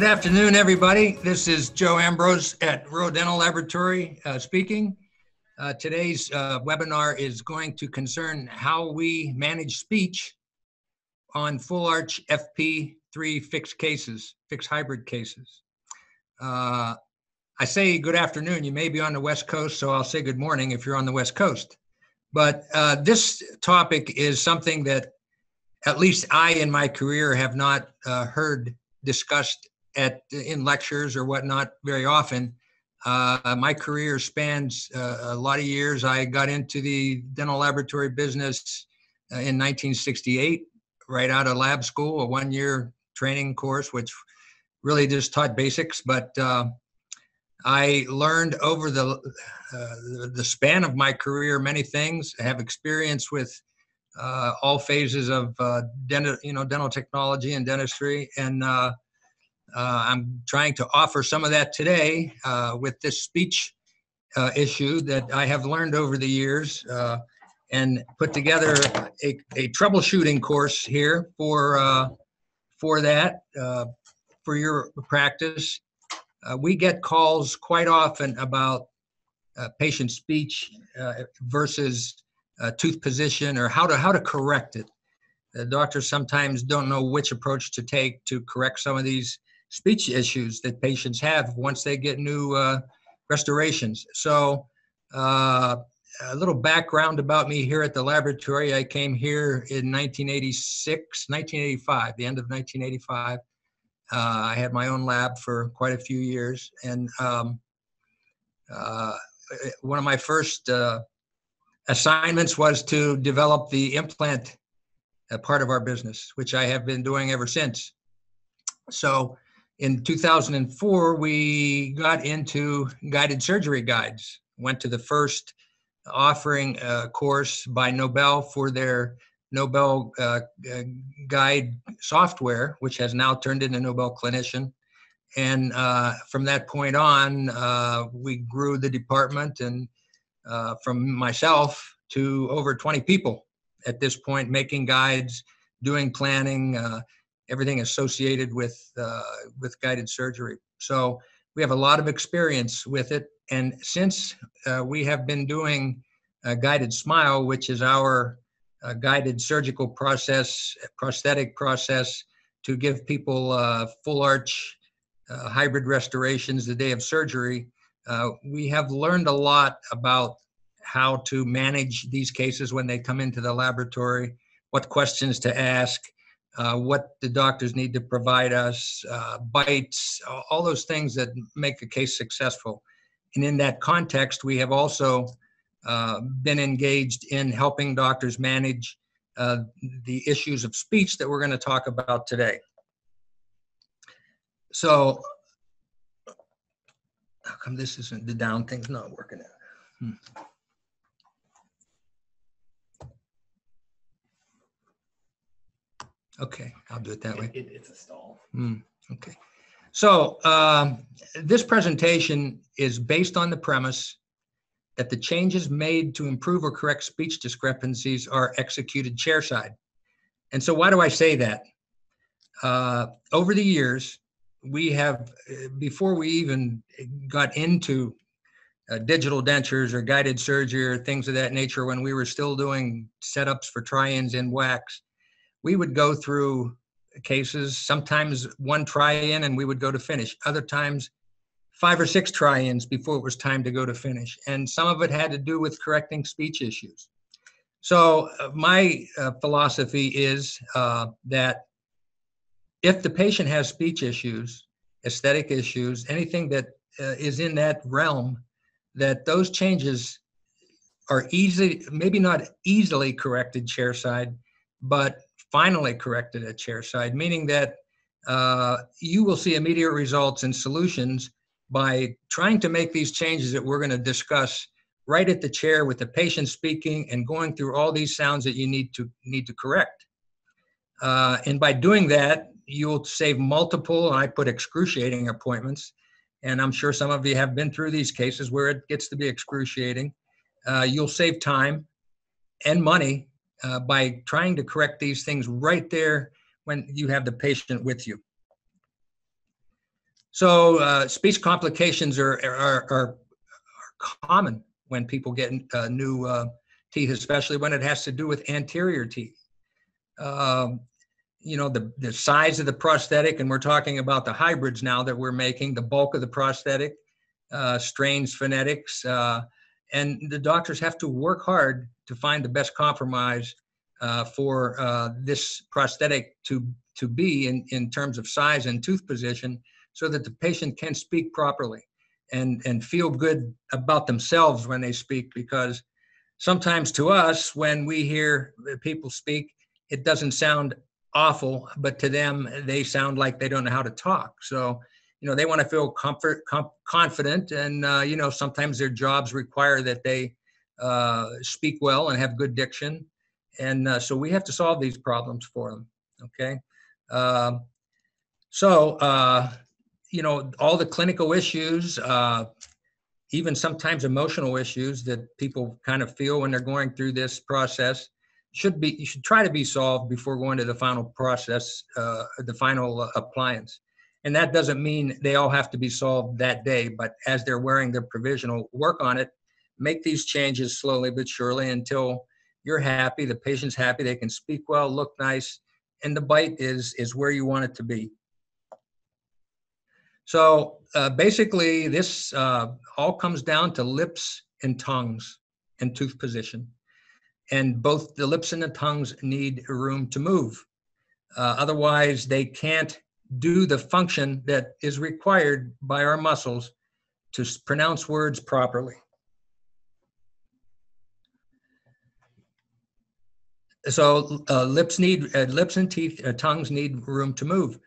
Good afternoon, everybody. This is Joe Ambrose at ROE Dental Laboratory uh, speaking. Uh, today's uh, webinar is going to concern how we manage speech on full arch FP3 fixed cases, fixed hybrid cases. Uh, I say good afternoon. You may be on the West Coast, so I'll say good morning if you're on the West Coast. But uh, this topic is something that at least I in my career have not uh, heard discussed at in lectures or whatnot very often. Uh, my career spans uh, a lot of years. I got into the dental laboratory business uh, in 1968, right out of lab school, a one-year training course, which really just taught basics. But uh, I learned over the uh, the span of my career many things. I have experience with uh, all phases of dental, you know, dental technology and dentistry, and I'm trying to offer some of that today uh, with this speech uh, issue that I have learned over the years uh, and put together a, a troubleshooting course here for, uh, for that, uh, for your practice. we get calls quite often about patient speech versus tooth position or how to, how to correct it. The doctors sometimes don't know which approach to take to correct some of these speech issues that patients have once they get new uh, restorations. So, uh, a little background about me here at the laboratory. I came here in 1986, 1985, the end of 1985. Uh, I had my own lab for quite a few years, and um, uh, one of my first uh, assignments was to develop the implant uh, part of our business, which I have been doing ever since. So in 2004, we got into guided surgery guides. Went to the first offering uh, course by Nobel for their Nobel uh, uh, Guide software, which has now turned into Nobel Clinician. And uh, from that point on, uh, we grew the department and from myself to over 20 people at this point, making guides, doing planning, everything associated with uh, with guided surgery. So we have a lot of experience with it, and since uh, we have been doing guided smile, which is our uh, guided surgical process, prosthetic process to give people uh, full arch uh, hybrid restorations the day of surgery, we have learned a lot about how to manage these cases when they come into the laboratory, what questions to ask, uh, what the doctors need to provide us, uh, bites, all those things that make a case successful. And in that context, we have also uh, been engaged in helping doctors manage uh, the issues of speech that we're going to talk about today. So, how come this isn't the down thing's not working out? Hmm. Okay, I'll do it that way. It, it's a stall. Mm, okay. So um, this presentation is based on the premise that the changes made to improve or correct speech discrepancies are executed chairside. And so why do I say that? Uh, over the years, we have, before we even got into uh, digital dentures or guided surgery or things of that nature, when we were still doing setups for try-ins in wax, we would go through cases, sometimes one try in and we would go to finish. Other times, five or six try ins before it was time to go to finish. And some of it had to do with correcting speech issues. So, uh, my uh, philosophy is uh, that if the patient has speech issues, aesthetic issues, anything that uh, is in that realm, that those changes are easy, maybe not easily corrected chairside, but finally corrected at chairside, meaning that uh, you will see immediate results and solutions by trying to make these changes that we're going to discuss right at the chair with the patient speaking and going through all these sounds that you need to need to correct. Uh, and by doing that, you'll save multiple, I put excruciating appointments. And I'm sure some of you have been through these cases where it gets to be excruciating. Uh, you'll save time and money uh, by trying to correct these things right there when you have the patient with you. So uh, speech complications are, are, are, are common when people get uh, new uh, teeth, especially when it has to do with anterior teeth. Um, you know, the, the size of the prosthetic, and we're talking about the hybrids now that we're making, the bulk of the prosthetic, uh, strains phonetics, uh, and the doctors have to work hard to find the best compromise uh, for uh, this prosthetic to, to be in, in terms of size and tooth position so that the patient can speak properly and, and feel good about themselves when they speak because sometimes to us, when we hear people speak, it doesn't sound awful, but to them, they sound like they don't know how to talk. So, you know, they want to feel comfort, com- confident, and uh, you know, sometimes their jobs require that they speak well and have good diction, and uh, so we have to solve these problems for them. Okay, um, so uh, you know, all the clinical issues, uh, even sometimes emotional issues that people kind of feel when they're going through this process should be you should try to be solved before going to the final process uh, the final uh, appliance and that doesn't mean they all have to be solved that day but as they're wearing their provisional work on it make these changes slowly but surely until you're happy the patient's happy they can speak well look nice and the bite is is where you want it to be so uh, basically, this uh, all comes down to lips and tongues and tooth position. And both the lips and the tongues need room to move. Uh, otherwise, they can't do the function that is required by our muscles to pronounce words properly. So uh, lips need uh, lips and teeth, uh, tongues need room to move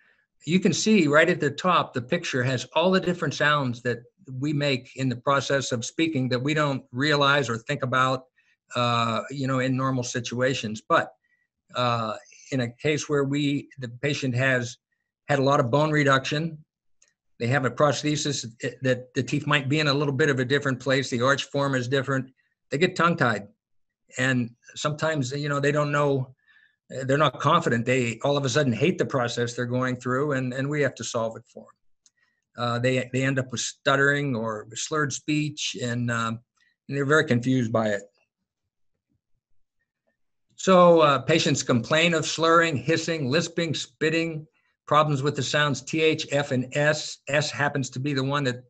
you can see right at the top, the picture has all the different sounds that we make in the process of speaking that we don't realize or think about, uh, you know, in normal situations. But uh, in a case where we, the patient has had a lot of bone reduction, they have a prosthesis that the teeth might be in a little bit of a different place, the arch form is different, they get tongue tied. And sometimes, you know, they don't know they're not confident. They all of a sudden hate the process they're going through, and, and we have to solve it for them. Uh, they, they end up with stuttering or slurred speech, and, um, and they're very confused by it. So uh, patients complain of slurring, hissing, lisping, spitting, problems with the sounds TH, F, and S. S happens to be the one that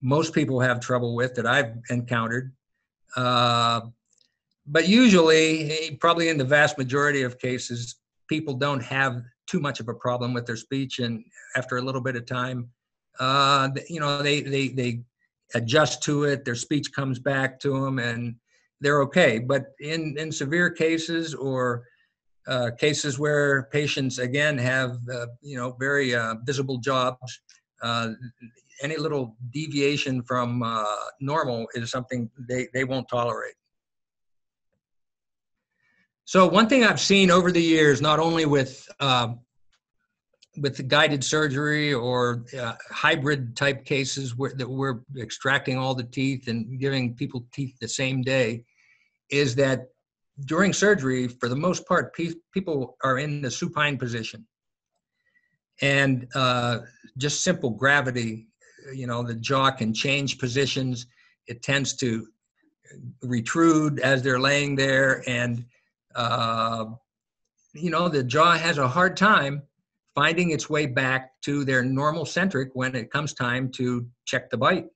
most people have trouble with that I've encountered. Uh, but usually, eh, probably in the vast majority of cases, people don't have too much of a problem with their speech, and after a little bit of time, uh, you know, they they they adjust to it. Their speech comes back to them, and they're okay. But in in severe cases or uh, cases where patients again have uh, you know very uh, visible jobs, uh, any little deviation from uh, normal is something they they won't tolerate. So one thing I've seen over the years, not only with uh, with guided surgery or uh, hybrid type cases where that we're extracting all the teeth and giving people teeth the same day, is that during surgery, for the most part, pe- people are in the supine position, and uh, just simple gravity, you know, the jaw can change positions. It tends to retrude as they're laying there, and uh, you know, the jaw has a hard time finding its way back to their normal centric when it comes time to check the bite.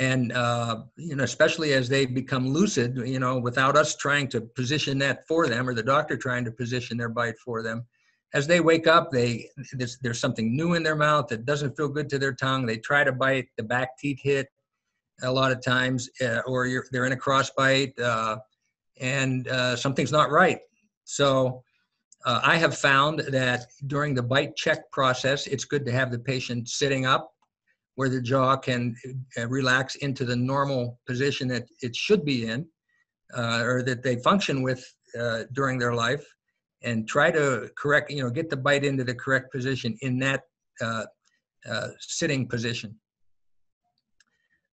And, uh, you know, especially as they become lucid, you know, without us trying to position that for them or the doctor trying to position their bite for them. As they wake up, they there's, there's something new in their mouth that doesn't feel good to their tongue. They try to bite, the back teeth hit a lot of times, uh, or they're in a cross bite. Uh, and uh, something's not right. So uh, I have found that during the bite check process, it's good to have the patient sitting up where the jaw can uh, relax into the normal position that it should be in uh, or that they function with uh, during their life and try to correct, you know, get the bite into the correct position in that uh, sitting position.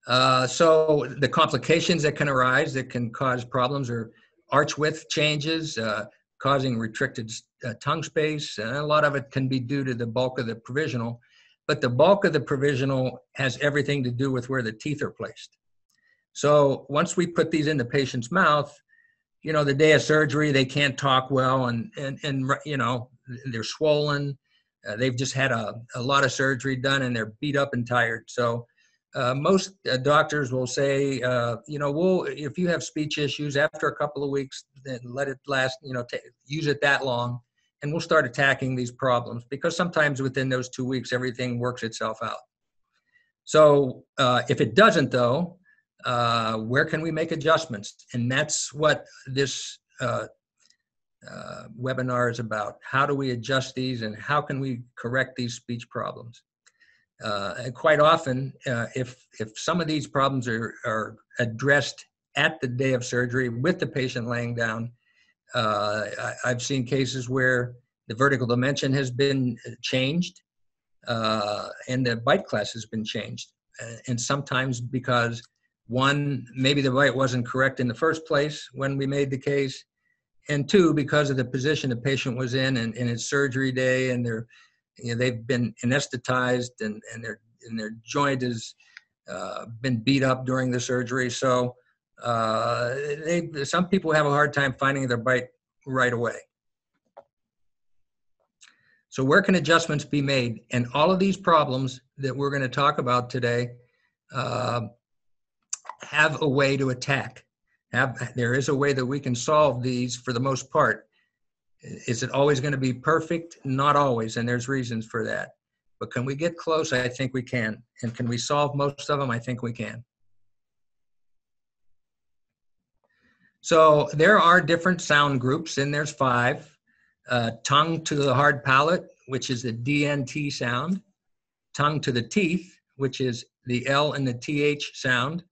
Uh, so the complications that can arise that can cause problems are arch width changes, uh, causing restricted uh, tongue space, and a lot of it can be due to the bulk of the provisional. but the bulk of the provisional has everything to do with where the teeth are placed. So once we put these in the patient's mouth, you know, the day of surgery, they can't talk well and, and, and you know, they're swollen. Uh, they've just had a, a lot of surgery done and they're beat up and tired. So uh, most uh, doctors will say, uh, you know, well, if you have speech issues after a couple of weeks, then let it last, you know, t- use it that long and we'll start attacking these problems because sometimes within those two weeks, everything works itself out. So uh, if it doesn't though, uh, where can we make adjustments? And that's what this uh, webinar is about. How do we adjust these and how can we correct these speech problems? Uh, quite often, uh, if, if some of these problems are, are addressed at the day of surgery with the patient laying down, uh, I, have seen cases where the vertical dimension has been changed and the bite class has been changed. and sometimes because one, maybe the bite wasn't correct in the first place when we made the case. And two, because of the position the patient was in and, and it's surgery day and they're, you know, they've been anesthetized and, and, their, and their joint has uh, been beat up during the surgery. So uh, they, some people have a hard time finding their bite right away. So where can adjustments be made? And all of these problems that we're going to talk about today uh, have a way to attack. Have, there is a way that we can solve these for the most part. Is it always going to be perfect? Not always, and there's reasons for that. But can we get close? I think we can. And can we solve most of them? I think we can. So there are different sound groups, and there's five. Uh, tongue to the hard palate, which is the DNT sound. Tongue to the teeth, which is the L and the TH sound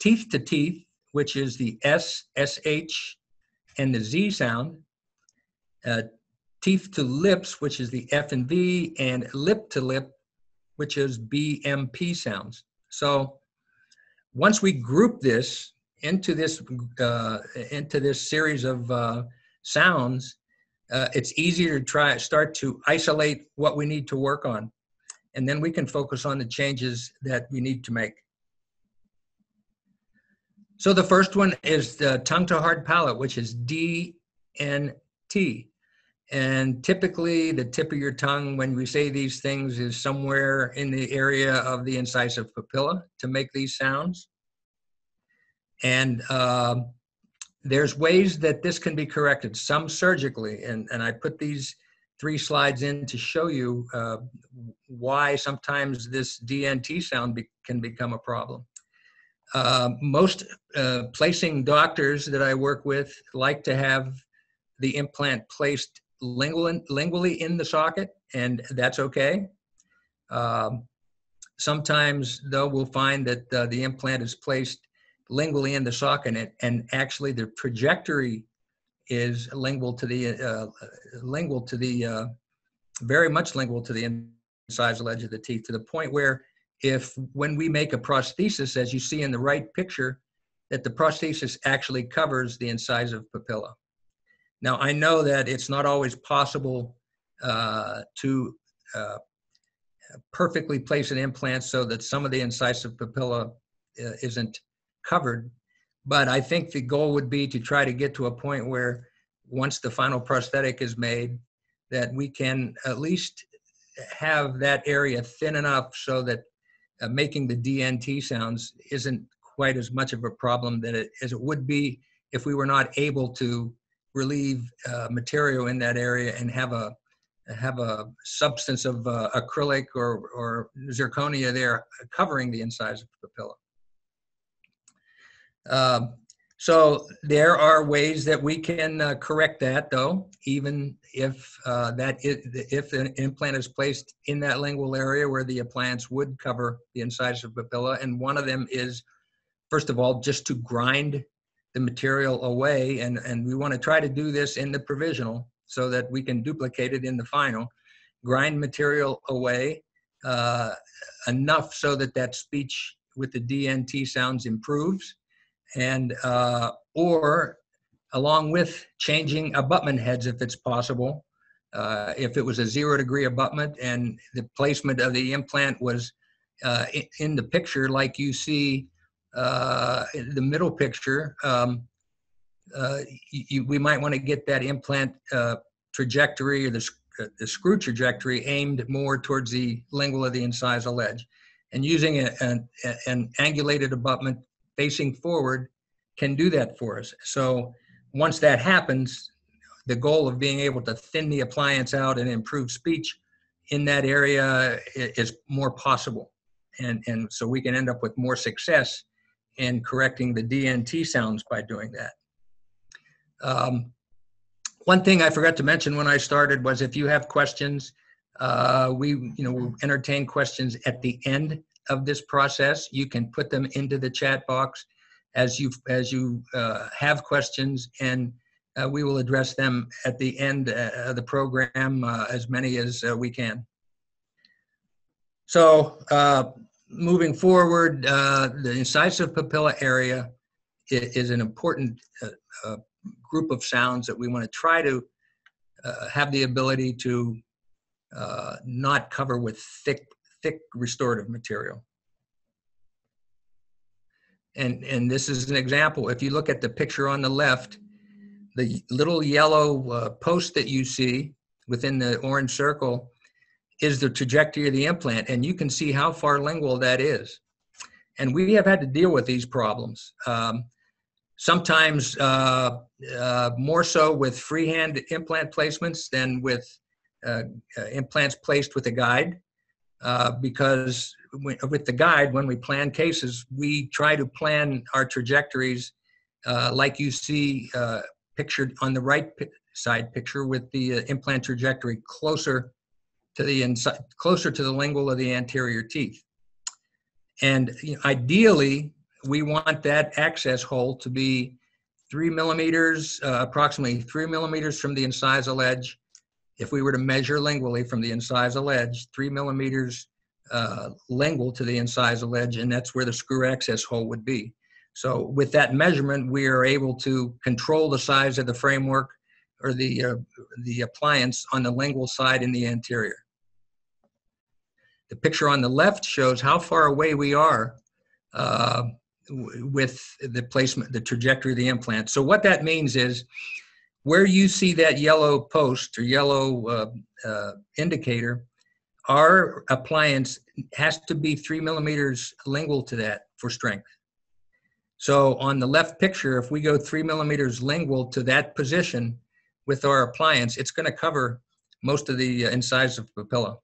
teeth to teeth, which is the S, SH, and the Z sound. Uh, teeth to lips, which is the F and V, and lip to lip, which is BMP sounds. So once we group this into this uh, into this series of uh, sounds, uh, it's easier to try start to isolate what we need to work on, and then we can focus on the changes that we need to make. So the first one is the tongue to hard palate, which is DNT. And typically, the tip of your tongue, when we say these things, is somewhere in the area of the incisive papilla to make these sounds. And uh, there's ways that this can be corrected, some surgically. And, and I put these three slides in to show you uh, why sometimes this DNT sound be, can become a problem. Uh, most uh, placing doctors that I work with like to have the implant placed lingual, lingually in the socket, and that's okay. Um, sometimes, though, we'll find that uh, the implant is placed lingually in the socket, and, and actually the trajectory is lingual to the uh, lingual to the uh, very much lingual to the incisal edge of the teeth to the point where if when we make a prosthesis, as you see in the right picture, that the prosthesis actually covers the incisive papilla. Now, I know that it's not always possible uh, to uh, perfectly place an implant so that some of the incisive papilla uh, isn't covered, but I think the goal would be to try to get to a point where once the final prosthetic is made, that we can at least have that area thin enough so that uh, making the DNT sounds isn't quite as much of a problem that it, as it would be if we were not able to relieve uh, material in that area and have a have a substance of uh, acrylic or, or zirconia there covering the insides of the papilla. Um, so there are ways that we can uh, correct that, though, even if uh, that if an implant is placed in that lingual area where the appliance would cover the incisive papilla, and one of them is, first of all, just to grind the material away, and and we want to try to do this in the provisional so that we can duplicate it in the final. Grind material away uh, enough so that that speech with the DNT sounds improves and uh, or along with changing abutment heads if it's possible Uh, if it was a zero degree abutment and the placement of the implant was uh, in, in, the picture, like you see uh, the middle picture, um, uh, you, we might want to get that implant uh, trajectory or the, the screw trajectory aimed more towards the lingual of the incisal edge. And using a, an, an angulated abutment facing forward can do that for us. So once that happens, the goal of being able to thin the appliance out and improve speech in that area is more possible. And, and so we can end up with more success in correcting the DNT sounds by doing that. Um, one thing I forgot to mention when I started was if you have questions, uh, we you know will entertain questions at the end of this process. You can put them into the chat box as you as you uh, have questions, and uh, we will address them at the end uh, of the program, uh, as many as uh, we can. So moving forward, uh, the incisive papilla area is, an important uh, uh, group of sounds that we want to try to have the ability to not cover with thick thick restorative material. And, and this is an example. If you look at the picture on the left, the little yellow uh, post that you see within the orange circle is the trajectory of the implant, and you can see how far lingual that is. And we have had to deal with these problems. Um, sometimes uh, uh, more so with freehand implant placements than with uh, uh, implants placed with a guide. Uh, because with the guide, when we plan cases, we try to plan our trajectories uh, like you see pictured on the right side picture with the implant trajectory closer to the inside, closer to the lingual of the anterior teeth. And you know, ideally, we want that access hole to be three millimeters, uh, approximately three millimeters from the incisal edge if we were to measure lingually from the incisal edge, three millimeters uh, lingual to the incisal edge, and that's where the screw access hole would be. So with that measurement, we are able to control the size of the framework or the, uh, the appliance on the lingual side in the anterior. The picture on the left shows how far away we are uh, with the placement, the trajectory of the implant. So what that means is where you see that yellow post or yellow uh, uh, indicator, our appliance has to be three millimeters lingual to that for strength. So on the left picture, if we go three millimeters lingual to that position with our appliance, it's going to cover most of the uh, incisive papilla.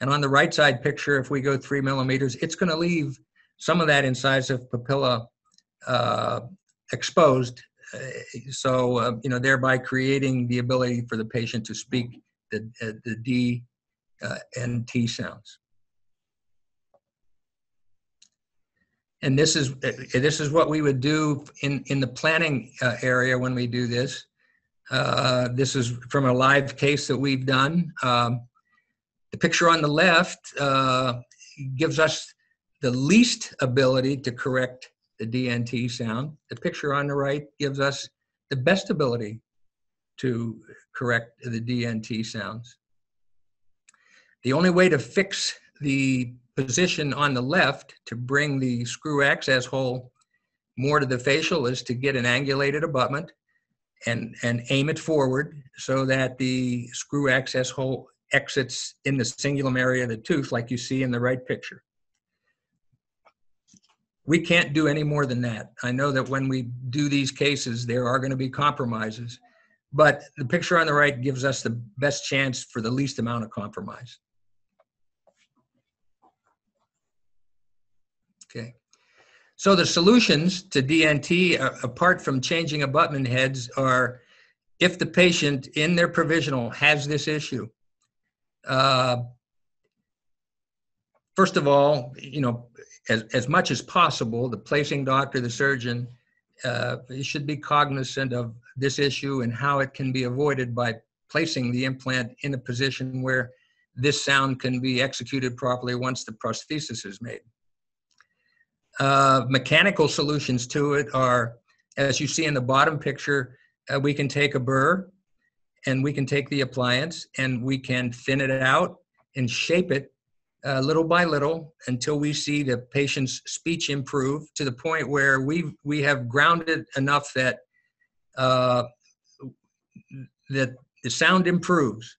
And on the right side picture, if we go three millimeters, it's going to leave some of that incisive papilla uh, exposed uh, so uh, you know thereby creating the ability for the patient to speak the uh, the D and T sounds. And this is this is what we would do in in the planning area when we do this. Uh, this is from a live case that we've done. Um, the picture on the left uh, gives us the least ability to correct the DNT sound. The picture on the right gives us the best ability to correct the DNT sounds. The only way to fix the position on the left to bring the screw access hole more to the facial is to get an angulated abutment and, and aim it forward so that the screw access hole exits in the cingulum area of the tooth like you see in the right picture we can't do any more than that. I know that when we do these cases, there are going to be compromises, but the picture on the right gives us the best chance for the least amount of compromise. Okay. So the solutions to DNT, uh, apart from changing abutment heads, are if the patient in their provisional has this issue, uh, first of all, you know, as, as much as possible, the placing doctor, the surgeon, uh, should be cognizant of this issue and how it can be avoided by placing the implant in a position where this sound can be executed properly once the prosthesis is made. Uh, mechanical solutions to it are, as you see in the bottom picture, uh, we can take a burr and we can take the appliance and we can thin it out and shape it uh, little by little until we see the patient's speech improve to the point where we we have grounded enough that uh, that the sound improves.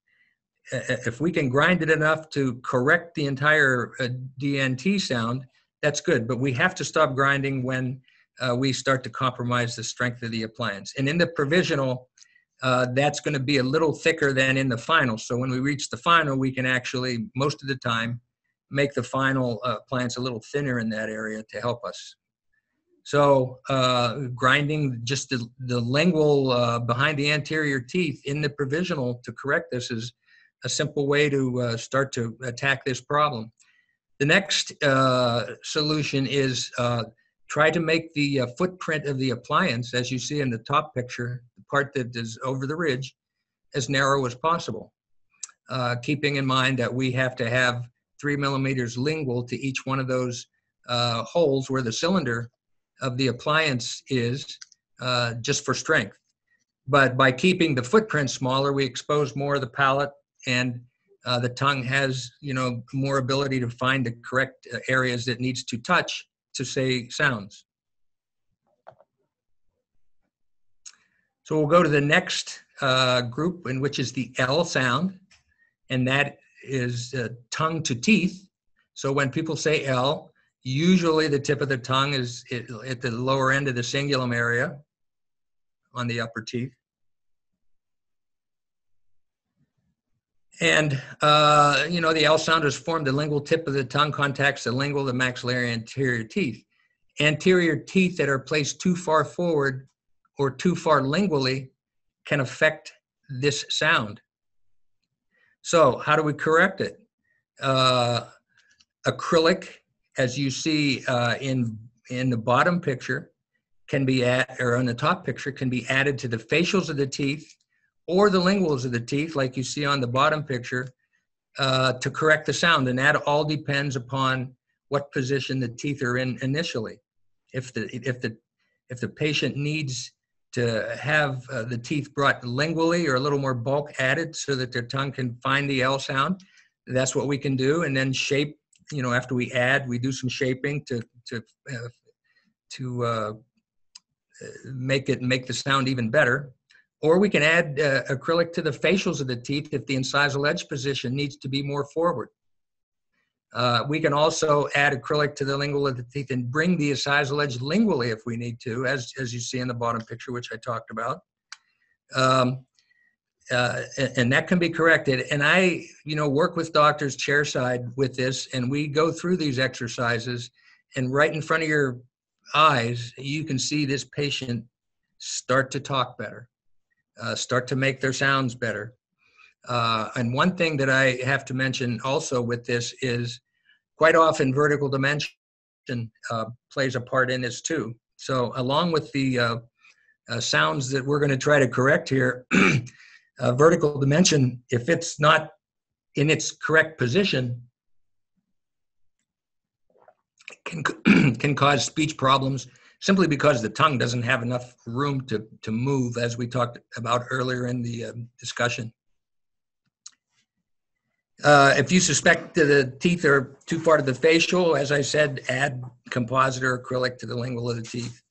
If we can grind it enough to correct the entire uh, DNT sound, that's good. But we have to stop grinding when uh, we start to compromise the strength of the appliance. And in the provisional, uh, that's going to be a little thicker than in the final. So when we reach the final, we can actually, most of the time, make the final uh, appliance a little thinner in that area to help us. So uh, grinding just the, the lingual uh, behind the anterior teeth in the provisional to correct this is a simple way to uh, start to attack this problem. The next uh, solution is try to make the footprint of the appliance, as you see in the top picture, part that is over the ridge, as narrow as possible. keeping in mind that we have to have three millimeters lingual to each one of those holes where the cylinder of the appliance is uh, just for strength. But by keeping the footprint smaller, we expose more of the palate and uh, the tongue has, you know, more ability to find the correct uh, areas that needs to touch to say sounds. So we'll go to the next uh, group, in which is the L sound, and that is uh, tongue to teeth. So when people say L, Usually the tip of the tongue is at the lower end of the cingulum area on the upper teeth. And, uh, you know, the L sound is formed, the lingual tip of the tongue contacts the lingual, the maxillary anterior teeth. Anterior teeth that are placed too far forward or too far lingually can affect this sound. So how do we correct it? Uh, acrylic as you see uh, in in the bottom picture, can be at or on the top picture can be added to the facials of the teeth or the linguals of the teeth, like you see on the bottom picture, uh, to correct the sound. And that all depends upon what position the teeth are in initially. If the if the if the patient needs to have uh, the teeth brought lingually or a little more bulk added so that their tongue can find the L sound, that's what we can do, and then shape you know, after we add, we do some shaping to to uh, to uh, make it make the sound even better. Or we can add uh, acrylic to the facials of the teeth if the incisal edge position needs to be more forward. Uh, we can also add acrylic to the lingual of the teeth and bring the incisal edge lingually if we need to, as, as you see in the bottom picture, which I talked about. Um, uh, and that can be corrected. And I, you know, work with doctors chairside with this, and we go through these exercises, and right in front of your eyes, you can see this patient start to talk better, uh, start to make their sounds better. Uh, and one thing that I have to mention also with this is quite often vertical dimension uh, plays a part in this too. So, along with the uh, uh, sounds that we're going to try to correct here. uh, vertical dimension, if it's not in its correct position, can can cause speech problems simply because the tongue doesn't have enough room to to move, as we talked about earlier in the uh, discussion. Uh, if you suspect that the teeth are too far to the facial, as I said, add composite or acrylic to the lingual of the teeth,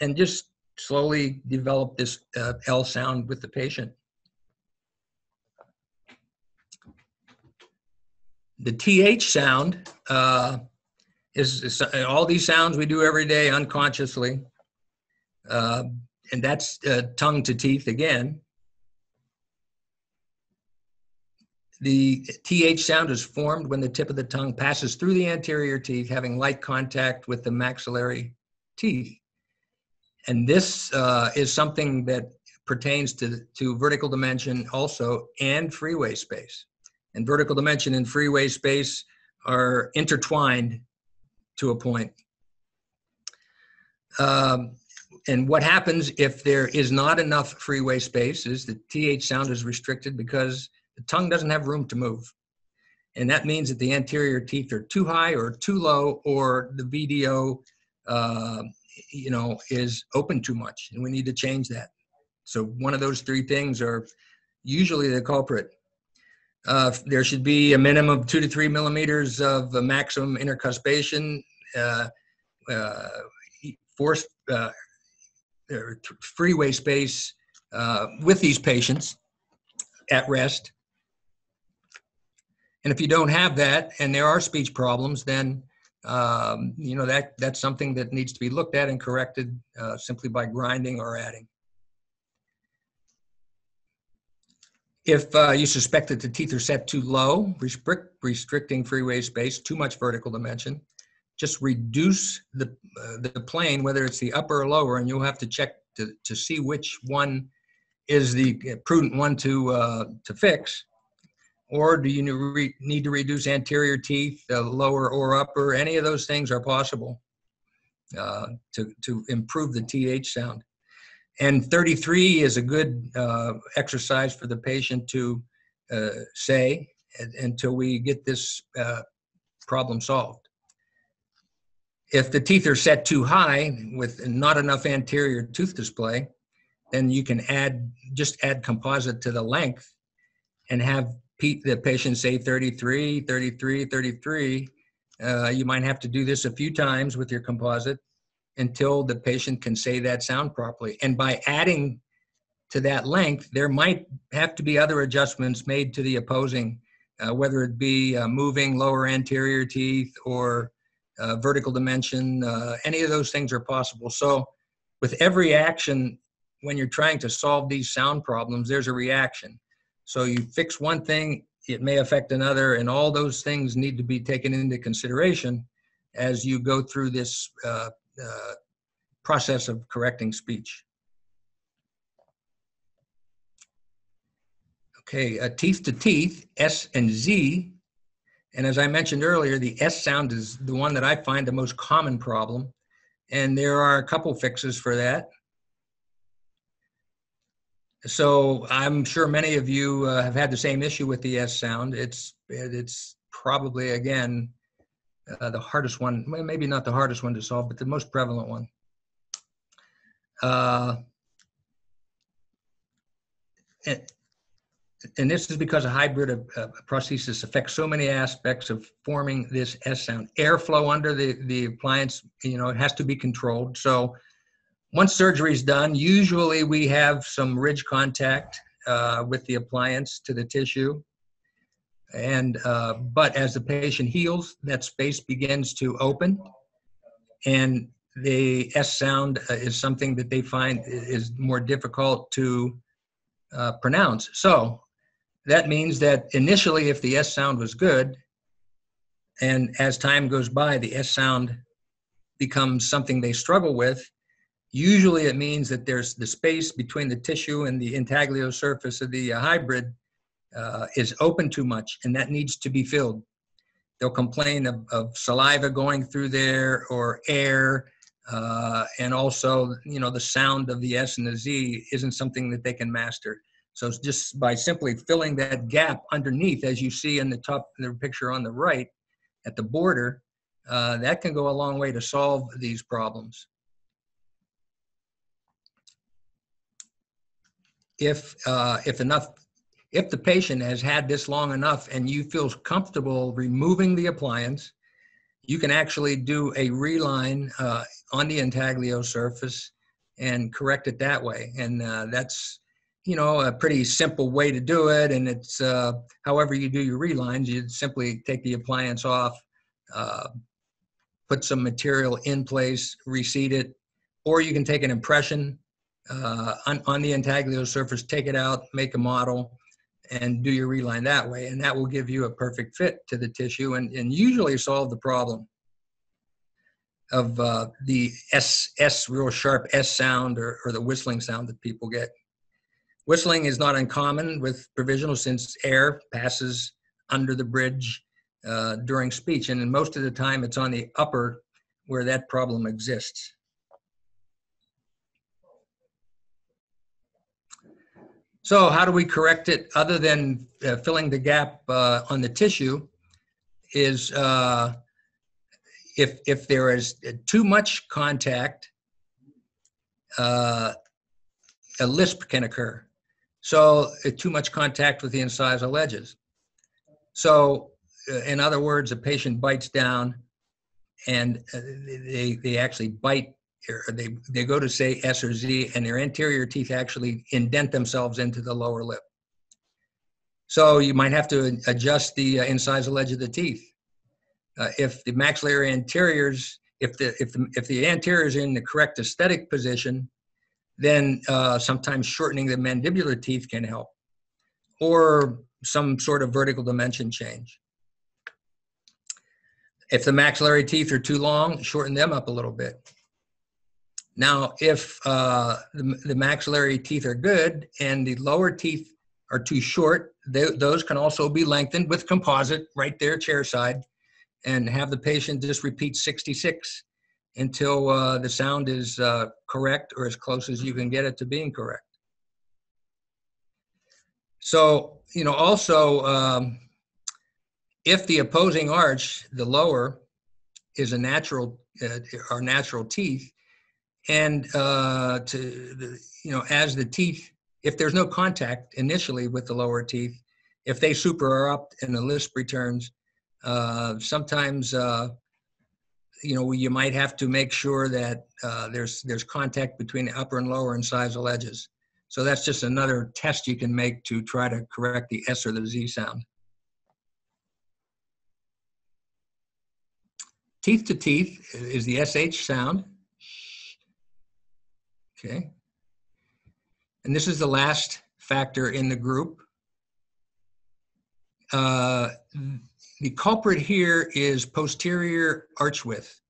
and just slowly develop this uh, L sound with the patient. the th sound uh, is, is, all these sounds we do every day unconsciously, uh, and that's uh, tongue to teeth again. The th sound is formed when the tip of the tongue passes through the anterior teeth, having light contact with the maxillary teeth. And this uh, is something that pertains to, to vertical dimension also and freeway space and vertical dimension and freeway space are intertwined to a point. Um, and what happens if there is not enough freeway space is the TH sound is restricted because the tongue doesn't have room to move. And that means that the anterior teeth are too high or too low or the VDO, uh, you know, is open too much and we need to change that. So one of those three things are usually the culprit. Uh, there should be a minimum of two to three millimeters of maximum intercuspation, uh, uh, forced uh, freeway space uh, with these patients at rest. And if you don't have that and there are speech problems, then um, you know that that's something that needs to be looked at and corrected uh, simply by grinding or adding. If uh, you suspect that the teeth are set too low, restrict, restricting freeway space, too much vertical dimension, just reduce the, uh, the plane, whether it's the upper or lower, and you'll have to check to, to see which one is the prudent one to, uh, to fix. Or do you need to reduce anterior teeth, uh, lower or upper? Any of those things are possible uh, to, to improve the TH sound. And 33 is a good uh, exercise for the patient to uh, say until we get this uh, problem solved. If the teeth are set too high with not enough anterior tooth display, then you can add just add composite to the length and have the patient say 33, 33, 33. Uh, you might have to do this a few times with your composite until the patient can say that sound properly. And by adding to that length, there might have to be other adjustments made to the opposing, uh, whether it be uh, moving lower anterior teeth or uh, vertical dimension. Uh, any of those things are possible. So, with every action, when you're trying to solve these sound problems, there's a reaction. So, you fix one thing, it may affect another, and all those things need to be taken into consideration as you go through this uh, uh, process of correcting speech. Okay, uh, teeth to teeth, S and Z. And as I mentioned earlier, the S sound is the one that I find the most common problem. And there are a couple fixes for that. So I'm sure many of you uh, have had the same issue with the S sound. It's, it's probably, again, uh, the hardest one, maybe not the hardest one to solve, but the most prevalent one. Uh, and, and, this is because a hybrid of uh, prosthesis affects so many aspects of forming this S sound. Airflow under the, the appliance, you know, it has to be controlled. So once surgery is done, usually we have some ridge contact uh, with the appliance to the tissue. And uh, but as the patient heals, that space begins to open, and the S sound uh, is something that they find is more difficult to uh, pronounce. So that means that initially, if the S sound was good, and as time goes by, the S sound becomes something they struggle with. Usually, it means that there's the space between the tissue and the intaglio surface of the uh, hybrid uh, is open too much and that needs to be filled. They'll complain of, of saliva going through there or air. Uh, and also, you know, the sound of the S and the Z isn't something that they can master. So just by simply filling that gap underneath, as you see in the top the picture on the right, at the border, uh, that can go a long way to solve these problems. If uh, if enough if the patient has had this long enough and you feel comfortable removing the appliance, you can actually do a reline uh, on the intaglio surface and correct it that way. And uh, that's, you know, a pretty simple way to do it. And it's, uh, however you do your relines, you simply take the appliance off, uh, put some material in place, reseat it, or you can take an impression uh, on, on the intaglio surface, take it out, make a model, and do your reline that way. And that will give you a perfect fit to the tissue and, and usually solve the problem of uh, the S, S, real sharp S sound or, or the whistling sound that people get. Whistling is not uncommon with provisional since air passes under the bridge uh, during speech. And most of the time it's on the upper where that problem exists. So how do we correct it other than uh, filling the gap uh, on the tissue is uh, if, if there is too much contact, uh, a lisp can occur. So uh, too much contact with the incisal edges. So uh, in other words, a patient bites down and they, they actually bite they, they go to say S or Z and their anterior teeth actually indent themselves into the lower lip. So you might have to adjust the uh, incisal edge of the teeth. Uh, if the maxillary anteriors, if the if the if the anterior is in the correct aesthetic position, then uh, sometimes shortening the mandibular teeth can help, or some sort of vertical dimension change. If the maxillary teeth are too long, shorten them up a little bit. Now, if uh, the, the, maxillary teeth are good and the lower teeth are too short, they, those can also be lengthened with composite right there, chair side, and have the patient just repeat 66 until uh, the sound is uh, correct or as close as you can get it to being correct. So, you know, also, um, if the opposing arch, the lower, is a natural, uh, our natural teeth, and uh, to you know, as the teeth, if there's no contact initially with the lower teeth, if they super up and the lisp returns, uh, sometimes uh, you know you might have to make sure that uh, there's there's contact between the upper and lower incisal edges. So that's just another test you can make to try to correct the S or the Z sound. Teeth to teeth is the SH sound. Okay. And this is the last factor in the group. Uh, the culprit here is posterior arch width.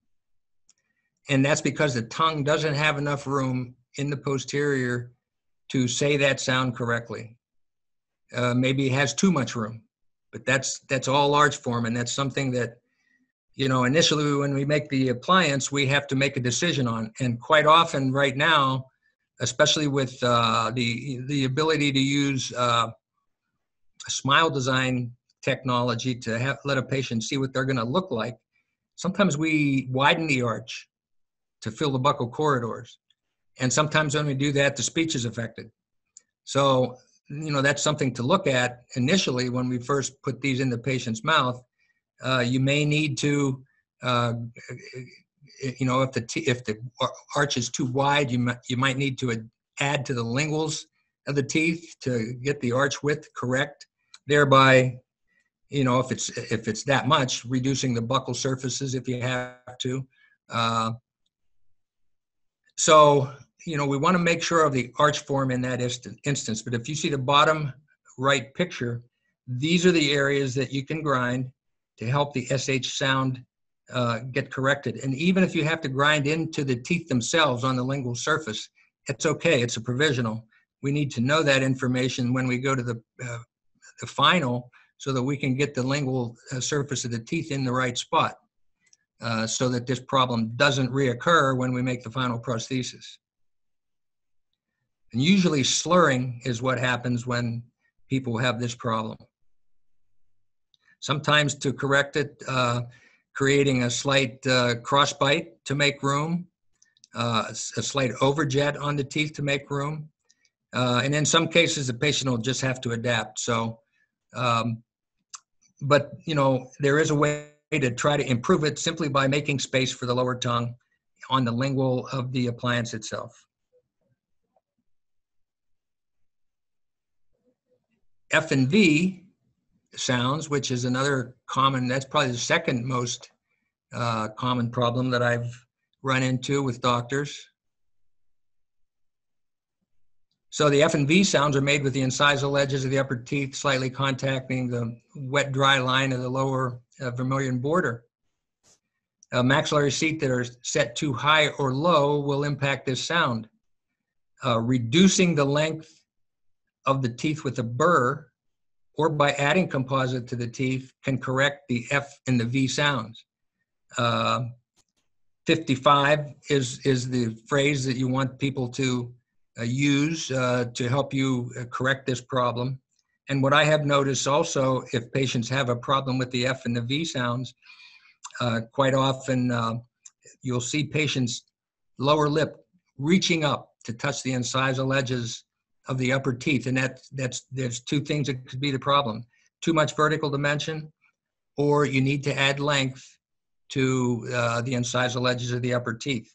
And that's because the tongue doesn't have enough room in the posterior to say that sound correctly. Uh, maybe it has too much room, but that's that's all arch form, and that's something that, you know, initially when we make the appliance, we have to make a decision on. And quite often, right now, especially with uh, the the ability to use uh, smile design technology to have, let a patient see what they're going to look like. Sometimes we widen the arch to fill the buccal corridors. And sometimes when we do that, the speech is affected. So, you know, that's something to look at initially when we first put these in the patient's mouth. Uh, you may need to, uh, you know, if the t- if the arch is too wide, you might you might need to add to the linguals of the teeth to get the arch width correct, thereby you know, if it's if it's that much, reducing the buccal surfaces if you have to. Uh, so, you know, we want to make sure of the arch form in that instance. But if you see the bottom right picture, these are the areas that you can grind to help the SH sound uh, get corrected. And even if you have to grind into the teeth themselves on the lingual surface, it's okay. It's a provisional. We need to know that information when we go to the uh, the final so that we can get the lingual uh, surface of the teeth in the right spot uh, so that this problem doesn't reoccur when we make the final prosthesis. And usually slurring is what happens when people have this problem. Sometimes to correct it, uh, creating a slight uh, crossbite to make room, uh, a slight overjet on the teeth to make room. Uh, and in some cases, the patient will just have to adapt. So um, but you know, there is a way to try to improve it simply by making space for the lower tongue on the lingual of the appliance itself. F and V sounds, which is another common, that's probably the second most uh, common problem that I've run into with doctors. So the F and V sounds are made with the incisal edges of the upper teeth slightly contacting the wet dry line of the lower uh, vermilion border. Maxillary seat that are set too high or low will impact this sound. Uh, reducing the length of the teeth with a burr or by adding composite to the teeth can correct the F and the V sounds. Uh, 55 is, is the phrase that you want people to uh, use uh, to help you uh, correct this problem. And what I have noticed also, if patients have a problem with the F and the V sounds, uh, quite often uh, you'll see patients' lower lip reaching up to touch the incisal edges of the upper teeth, and that that's there's two things that could be the problem: too much vertical dimension, or you need to add length to uh, the incisal edges of the upper teeth.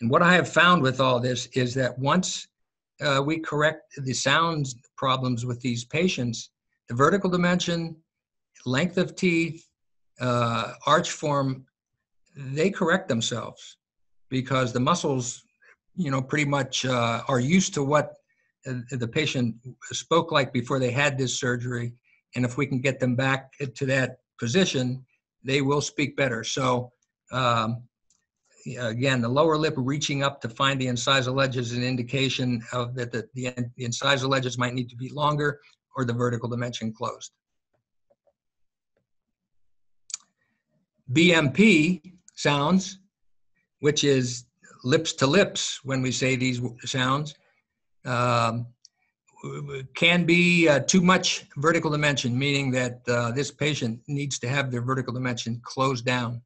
And what I have found with all this is that once uh, we correct the sound problems with these patients, the vertical dimension, length of teeth, uh, arch form, they correct themselves because the muscles, you know, pretty much uh, are used to what the patient spoke like before they had this surgery. And if we can get them back to that position, they will speak better. So, um, again, the lower lip reaching up to find the incisal edge is an indication of that the, the, the incisal edges might need to be longer or the vertical dimension closed. BMP sounds, which is lips to lips when we say these sounds, um, can be uh, too much vertical dimension, meaning that uh, this patient needs to have their vertical dimension closed down.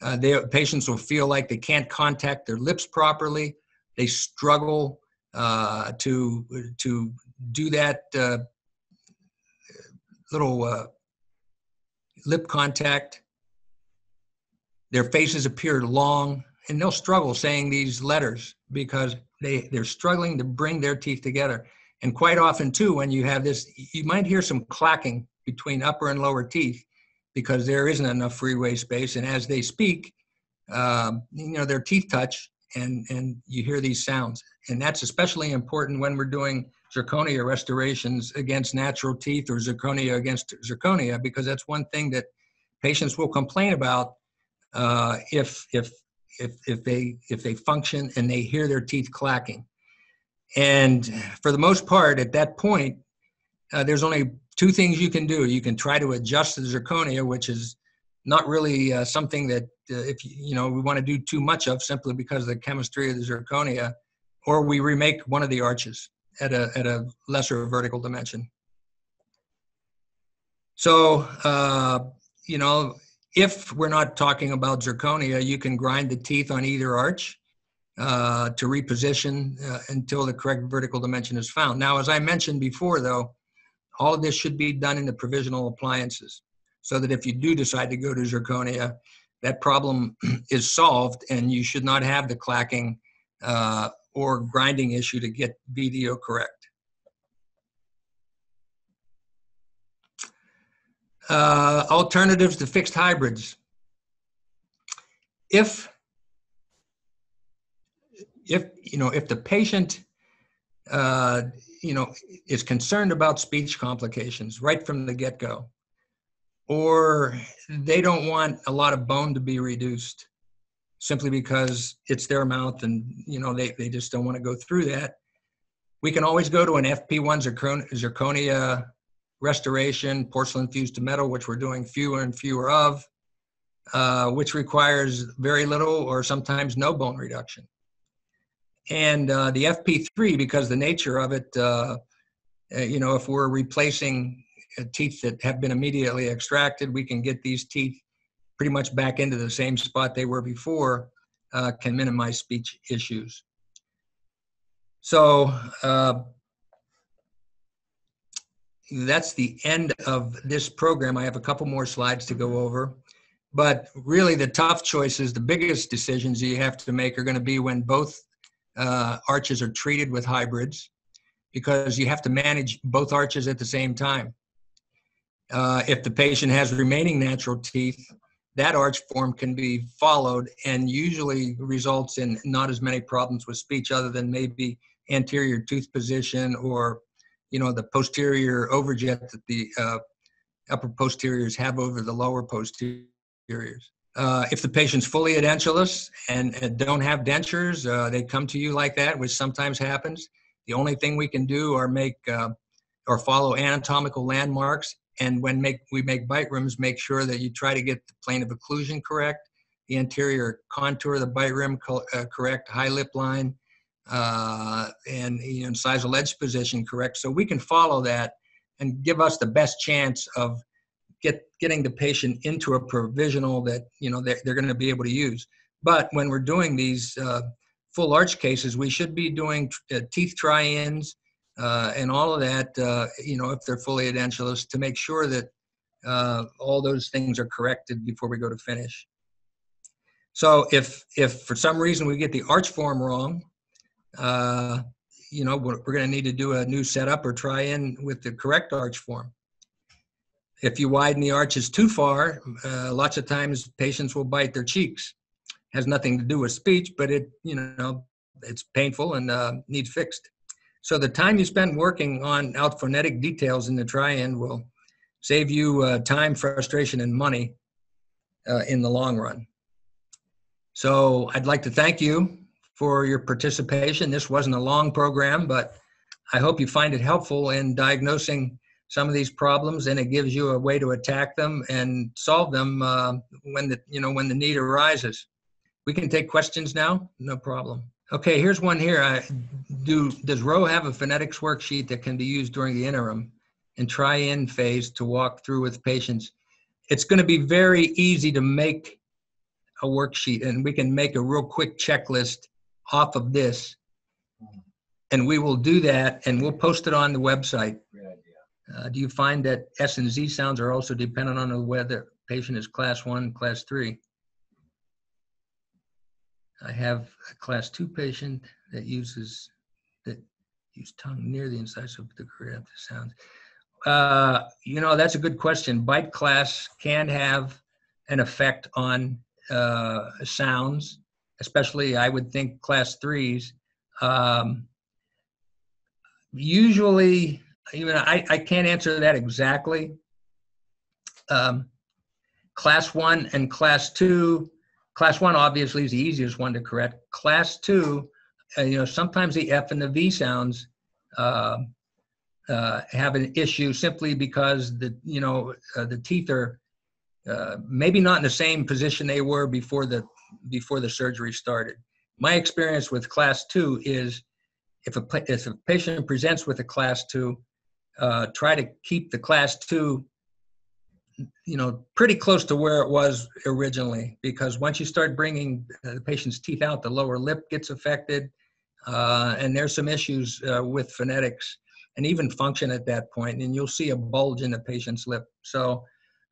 Uh, their patients will feel like they can't contact their lips properly. They struggle uh, to to do that uh, little uh, lip contact. Their faces appear long, and they'll struggle saying these letters because they they're struggling to bring their teeth together. And quite often too, when you have this, you might hear some clacking between upper and lower teeth because there isn't enough freeway space. And as they speak, um, you know, their teeth touch and, and you hear these sounds. And that's especially important when we're doing zirconia restorations against natural teeth or zirconia against zirconia, because that's one thing that patients will complain about uh, if, if, if, if, they, if they function and they hear their teeth clacking. And for the most part, at that point, uh, there's only two things you can do. You can try to adjust the zirconia, which is not really uh, something that uh, if you know we want to do too much of simply because of the chemistry of the zirconia, or we remake one of the arches at a at a lesser vertical dimension. So uh, you know, if we're not talking about zirconia, you can grind the teeth on either arch uh, to reposition uh, until the correct vertical dimension is found. Now, as I mentioned before, though, all of this should be done in the provisional appliances so that if you do decide to go to zirconia, that problem is solved and you should not have the clacking uh, or grinding issue to get VDO correct. Uh, alternatives to fixed hybrids. If if you know if the patient uh, you know is concerned about speech complications right from the get-go or they don't want a lot of bone to be reduced simply because it's their mouth and you know they, they just don't want to go through that we can always go to an fp1 zirconia restoration porcelain fused to metal which we're doing fewer and fewer of uh, which requires very little or sometimes no bone reduction and uh, the FP3, because the nature of it, uh, uh, you know, if we're replacing uh, teeth that have been immediately extracted, we can get these teeth pretty much back into the same spot they were before, uh, can minimize speech issues. So that's the end of this program. I have a couple more slides to go over. But really, the tough choices, the biggest decisions you have to make are going to be when both uh, arches are treated with hybrids because you have to manage both arches at the same time. Uh, if the patient has remaining natural teeth, that arch form can be followed and usually results in not as many problems with speech other than maybe anterior tooth position or you know the posterior overjet that the uh, upper posteriors have over the lower posteriors. Uh, if the patient's fully edentulous and, and don't have dentures, uh, they come to you like that, which sometimes happens. The only thing we can do are make uh, or follow anatomical landmarks. And when make we make bite rims, make sure that you try to get the plane of occlusion correct, the anterior contour of the bite rim co- uh, correct, high lip line, uh, and you know, incisal edge position correct. So we can follow that and give us the best chance of get getting the patient into a provisional that you know they're, they're going to be able to use. But when we're doing these uh, full arch cases, we should be doing uh, teeth try-ins uh, and all of that, uh, you know, if they're fully edentulous, to make sure that uh, all those things are corrected before we go to finish. So if if for some reason we get the arch form wrong, uh, you know, we're, we're going to need to do a new setup or try in with the correct arch form. If you widen the arches too far, uh, lots of times patients will bite their cheeks. Has nothing to do with speech, but it, you know, it's painful and uh, needs fixed. So the time you spend working on out phonetic details in the try-in will save you uh, time, frustration, and money uh, in the long run. So I'd like to thank you for your participation. This wasn't a long program, but I hope you find it helpful in diagnosing some of these problems and it gives you a way to attack them and solve them uh, when the you know when the need arises. We can take questions now, no problem. Okay, here's one here. I, do does ROE have a phonetics worksheet that can be used during the interim and try-in phase to walk through with patients? It's going to be very easy to make a worksheet, and we can make a real quick checklist off of this, and we will do that, and we'll post it on the website. Uh, do you find that S and Z sounds are also dependent on whether patient is class one, class three? I have a class two patient that uses that use tongue near the incisive of the correct sounds. Uh, you know, that's a good question. Bite class can have an effect on uh, sounds, especially I would think class threes. Um, usually, even I, I can't answer that exactly. Um, class one and class two Class one obviously is the easiest one to correct. Class two, uh, you know, sometimes the F and the V sounds uh, uh, have an issue simply because the you know uh, the teeth are uh, maybe not in the same position they were before the before the surgery started. My experience with class two is if a if a patient presents with a class two, uh, try to keep the class two you know, pretty close to where it was originally. Because once you start bringing the patient's teeth out, the lower lip gets affected, uh, and there's some issues uh, with phonetics and even function at that point, and you'll see a bulge in the patient's lip. So,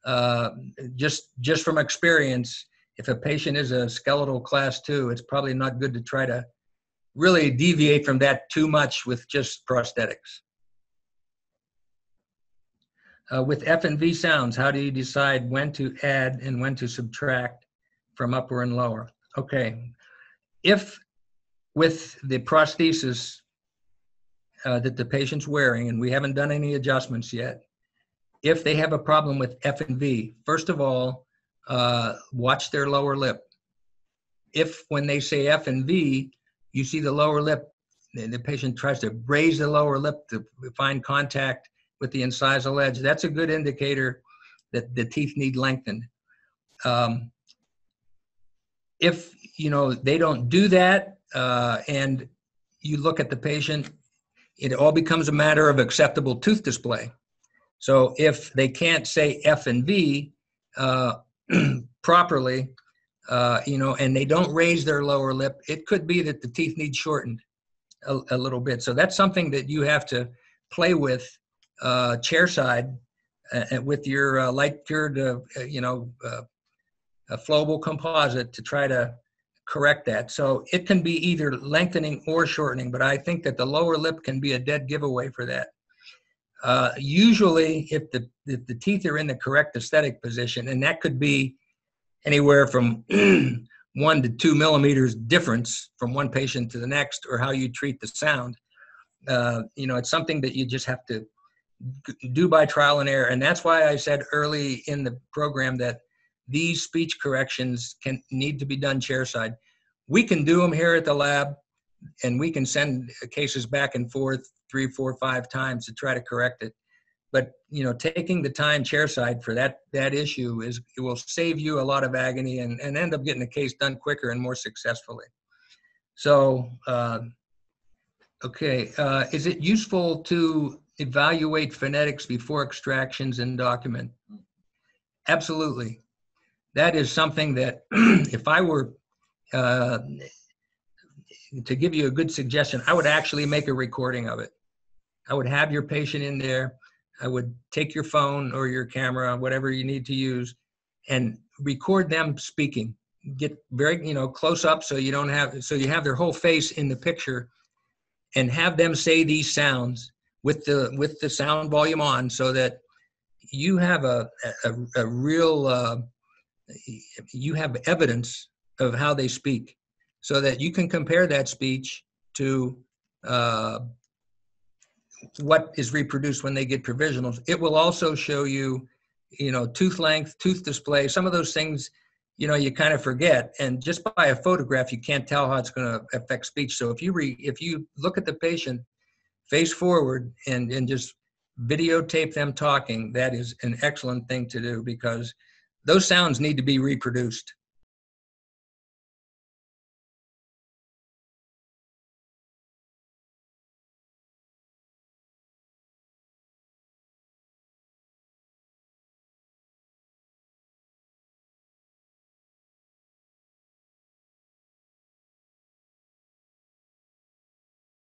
uh, just just from experience, if a patient is a skeletal class two, it's probably not good to try to really deviate from that too much with just prosthetics. Uh, with F and V sounds, how do you decide when to add and when to subtract from upper and lower? Okay, if with the prosthesis uh, that the patient's wearing, and we haven't done any adjustments yet, if they have a problem with F and V, first of all, uh, watch their lower lip. If when they say F and V, you see the lower lip, the, patient tries to raise the lower lip to find contact with the incisal edge, that's a good indicator that the teeth need lengthened. Um, if you know they don't do that, uh, and you look at the patient, it all becomes a matter of acceptable tooth display. So if they can't say F and V uh, properly, uh, you know, and they don't raise their lower lip, it could be that the teeth need shortened a, a little bit. So that's something that you have to play with uh, chair side uh, with your uh, light cured, uh, uh, you know, uh, a flowable composite to try to correct that. So it can be either lengthening or shortening, but I think that the lower lip can be a dead giveaway for that. Uh, usually, if the if the teeth are in the correct aesthetic position, and that could be anywhere from one to two millimeters difference from one patient to the next, or how you treat the sound. Uh, you know, it's something that you just have to do by trial and error. And that's why I said early in the program that these speech corrections can need to be done chairside. We can do them here at the lab, and we can send cases back and forth three, four, five times to try to correct it. But you know, taking the time chairside for that that issue is it will save you a lot of agony and, and end up getting the case done quicker and more successfully. So, uh, okay, uh, is it useful to evaluate phonetics before extractions and document? Absolutely. That is something that if I were uh, to give you a good suggestion, I would actually make a recording of it. I would have your patient in there. I would take your phone or your camera, whatever you need to use, and record them speaking. Get very, you know, close up so you don't have, so you have their whole face in the picture and have them say these sounds with the, with the sound volume on so that you have a, a, a real, uh, you have evidence of how they speak so that you can compare that speech to uh, what is reproduced when they get provisionals. It will also show you, you know, tooth length, tooth display, some of those things, you know, you kind of forget. And just by a photograph, you can't tell how it's going to affect speech. So if you re, if you look at the patient face forward and, and just videotape them talking, that is an excellent thing to do because those sounds need to be reproduced.